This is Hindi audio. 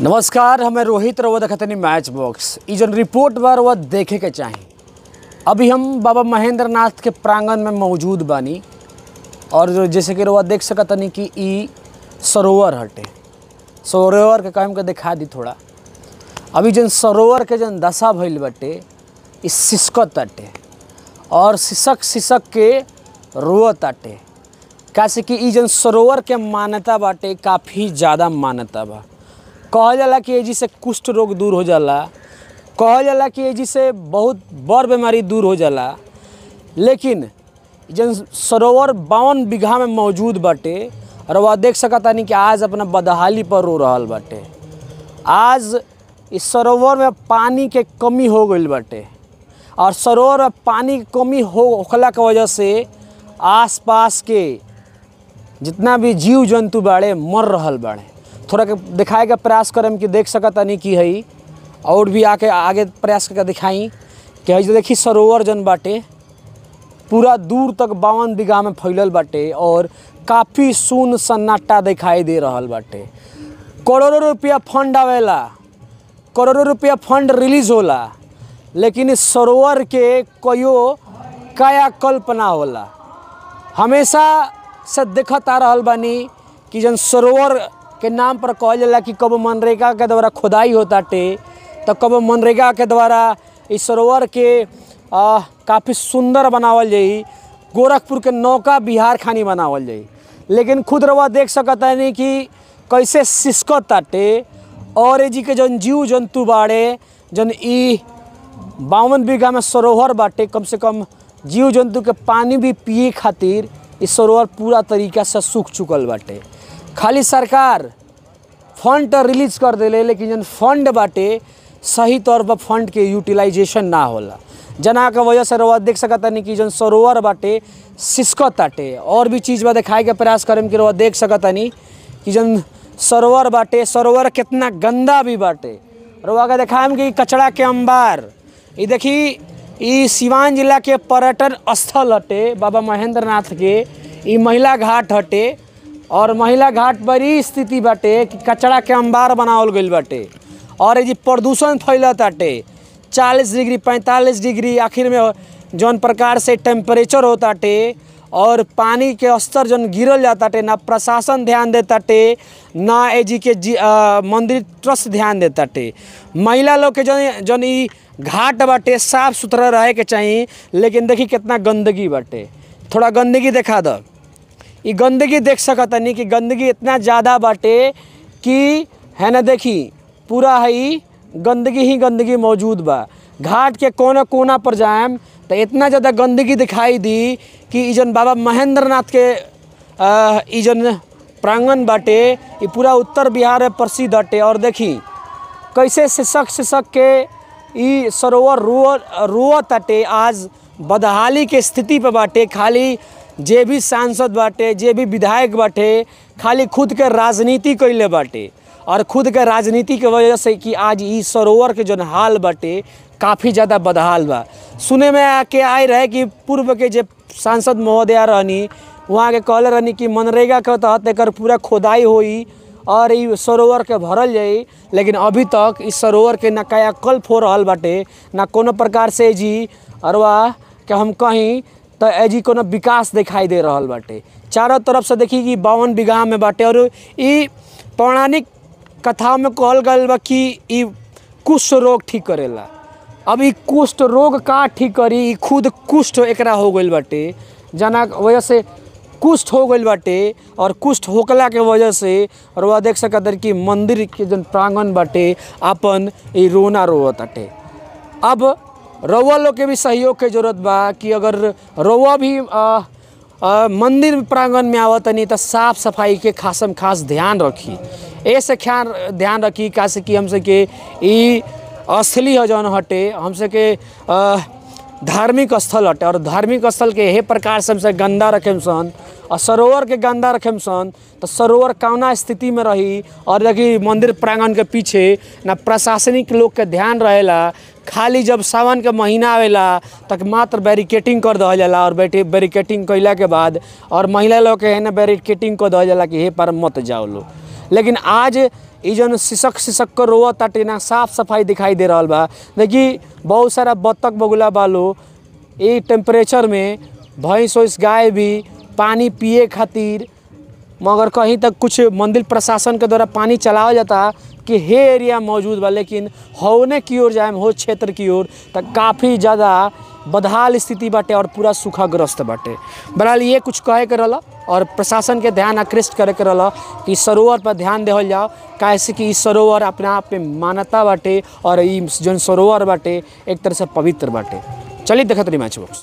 नमस्कार, हमें रोहित रउआ देखतनी मैच बॉक्स। ई जन रिपोर्ट बार रउआ देखे के चाही। अभी हम बाबा महेंद्र नाथ के प्रांगण में मौजूद बानी, और जैसे कि रउआ देख सकतनी कि ई सरोवर हटे। सरोवर के काम के दिखा दी थोड़ा। अभी जन सरोवर के जन दशा भइल बाटे, ई सिसकत ताटे, और सिसक सिसक के रोअत ताटे। कैसे कि जन सरोवर के मान्यता बाटे, काफ़ी ज़्यादा मान्यता बा। कहल जाला कि एजी कुष्ठ रोग दूर हो जाला। कहल जाला कि एजी से बहुत बड़ बीमारी दूर हो जाला। लेकिन जन सरोवर बावन बीघा में मौजूद बाटे और वह देख सकतानी कि आज अपना बदहाली पर रो रहा बाटे। आज इस सरोवर में पानी के कमी हो गई बाटे और सरोवर में पानी के कमी हो होखला के वजह से आसपास के जितना भी जीव जंतु बाड़े मर रहा बाड़े। थोड़ा के दिखाए का प्रयास करम कि देख सकतानी कि हई और भी आके आगे प्रयास करके दिखाई कि हई देखी सरोवर जन बाटे। पूरा दूर तक बावन बीघा में फैलल बाटे और काफ़ी सुन सन्नाटा दिखाई दे रहा बाटे। करोड़ों रुपया फंड आवेला, करोड़ों रुपया फंड रिलीज़ होला, लेकिन सरोवर के कयो कायाकल्प ना होला। हमेशा से देखत आ रहल बानी कि जन सरोवर के नाम पर कहल जाला कि कब मनरेगा के द्वारा खुदाई होताटे तो कब मनरेगा के द्वारा इस सरोवर के काफ़ी सुंदर बनावल जाई, गोरखपुर के नौका बिहार खानी बनावल जाई। लेकिन खुद रवा देख सकत है कि कैसे सिसकत ताटे और जी के जन जीव जंतु बाड़े, जन ई बावन बीघा में सरोवर बाटे, कम से कम जीव जंतु के पानी भी पिए खातिर इ सरोवर पूरा तरीका से सूख चुकल बाटे। खाली सरकार फंड तो रिलीज़ कर देले, लेकिन जन फंड बाटे, सही तौर पर फंड के यूटिलाइजेशन ना होला। जना के वजह से देख सकतानी कि जन सरोवर बाटे, सिसकत ताटे और भी चीज़ बा दिखाए के प्रयास करम कि रउआ देख सकतानी कि जन सरोवर बाटे, सरोवर कितना गंदा भी बाटे। रउआ के देखाएम कि कचरा के अंबार ये देखी, ई सिवान जिला के पर्यटन स्थल हटे, बाबा महेंद्र नाथ के, ई महिला घाट हटे। और महिला घाट पर ही स्थिति बाटे कि कचरा के अंबार बनावल गईल बाटे। और ये प्रदूषण फैलत बाटे चालीस डिग्री पैंतालीस डिग्री आखिर में जौन प्रकार से टेम्परेचर होताटे और पानी के स्तर जौन गिरल जाताटे ना प्रशासन ध्यान देताटे ना एजी के जी अ, मंदिर ट्रस्ट ध्यान देताटे महिला लोग के जौन जौन घाट बाटे साफ़ सुथरा रहे के चाही लेकिन देखी कितना गंदगी बाटे। थोड़ा गंदगी देखा दो। ई गंदगी देख सकतनी कि गंदगी इतना ज़्यादा बाटे कि है ना देखी पूरा है गंदगी ही गंदगी मौजूद बा। घाट के कोना कोना पर जाएम तो इतना ज़्यादा गंदगी दिखाई दी कि ई जन बाबा महेंद्र नाथ के अ, ई जन प्रांगण बाटे ई पूरा उत्तर बिहार में प्रसिद्ध बाटे। और देखी कैसे सिसक सिसक के सरोवर रुअ रुअत ताटे आज बदहाली के स्थिति पर बाटे। खाली जे भी सांसद बाटे, जे भी विधायक बाटे, खाली खुद के राजनीति कैले बाटे। और खुद के राजनीति के वजह से कि आज ई सरोवर के जौन हाल बाटे, काफ़ी ज़्यादा बदहाल बा। सुने में आके आए रहे कि पूर्व के जे सांसद महोदया रहनी, वहाँ के कहले रहनी कि मनरेगा के तहत एक पूरा खोदाई होई और ई सरोवर के भरल जाई, लेकिन अभी तक इस सरोवर के ना कायाकल्प हो रहा बाटे, ना कोनो प्रकार से जी अरवा के हम कहीं तो एजी कोनो विकास दिखाई दे रहा बाटे। चारों तरफ़ से देखी कि बावन बीघा में बाटे और ई पौराणिक कथाओं में कहल गल कि कुष्ठ रोग ठीक करेला। अब ई कुष्ठ रोग का ठीक करी खुद कुष्ठ एकरा हो गईल बाटे, जना वजह से कुष्ठ हो गईल बाटे और कुष्ठ होकला के वजह से और वह देख सकत कि मंदिर के जन प्रांगण बाटे, अपन रोना रोवत बाटे अब रउआ लोग के भी सहयोग के ज़रूरत बा कि अगर रउआ भी अ, अ, मंदिर प्रांगण में आवतनी तो साफ़ सफ़ाई के खासम खास ध्यान रखी। ऐसे ख्याल ध्यान रखी कासे कि हमसे के असली ह जौन हटे हमसे के धार्मिक स्थल हटे। और धार्मिक स्थल के हे प्रकार से हमसे गंदा रखेम सन और सरोवर के गंदा रखेम सन तो सरोवर कौना स्थिति में रही और देखी मंदिर प्रांगण के पीछे ना प्रशासनिक लोग के ध्यान रहेला खाली जब सावन के महीना आवेला, तक मात्र बैरिकेटिंग कर दहल जाला और बैठे बैरिकेटिंग कैला के बाद और महिला लोग के है ना बैरिकेटिंग कर दहल जाला कि हे पर मत जाओ लो। लेकिन आज ई जौन सिसक सिसक कर रोआ ताटे ना साफ़ सफ़ाई दिखाई दे रहा बा। देखी, बहुत सारा बतख बगुला बालो ये टेम्परेचर में भैंस वैंस गाय भी पानी पिए खातिर, मगर कहीं तक कुछ मंदिर प्रशासन के द्वारा पानी चलावल जाता कि हे एरिया मौजूद बा, लेकिन होने की ओर जाए, हो क्षेत्र की ओर तो काफ़ी ज़्यादा बदहाल स्थिति बाटे और पूरा सूखाग्रस्त बाटे। बहरहाल, ये कुछ कहे के रहला और प्रशासन के ध्यान आकृष्ट करे के रहला कि सरोवर पर ध्यान देवल जाओ। कैसे कि ई सरोवर अपने आप में मान्यता बाटे और जौन सरोवर बाटे एक तरह से पवित्र बाटे। चलिए देखत रही मैच बॉक्स।